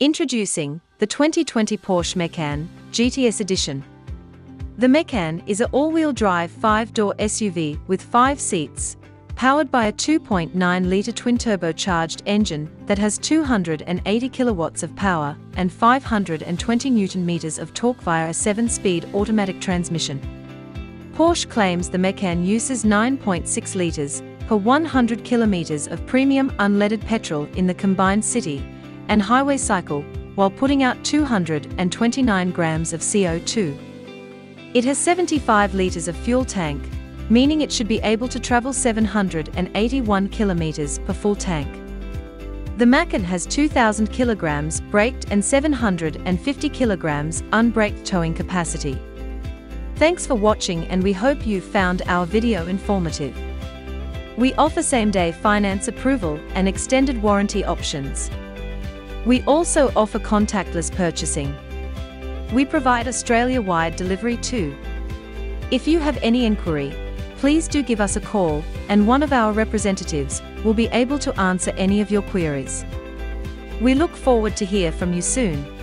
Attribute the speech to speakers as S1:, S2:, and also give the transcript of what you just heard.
S1: Introducing the 2020 Porsche Macan GTS Edition. The Macan is a all-wheel drive five-door SUV with five seats, powered by a 2.9-liter twin-turbocharged engine that has 280 kilowatts of power and 520 newton-meters of torque via a 7-speed automatic transmission. Porsche claims the Macan uses 9.6 liters per 100 kilometers of premium unleaded petrol in the combined city and highway cycle while putting out 229 grams of CO2. It has 75 liters of fuel tank, meaning it should be able to travel 781 kilometers per full tank. The Macan has 2,000 kilograms braked and 750 kilograms unbraked towing capacity. Thanks for watching and we hope you found our video informative. We offer same-day finance approval and extended warranty options. We also offer contactless purchasing. We provide Australia-wide delivery too. If you have any inquiry, please do give us a call, and one of our representatives will be able to answer any of your queries. We look forward to hear from you soon.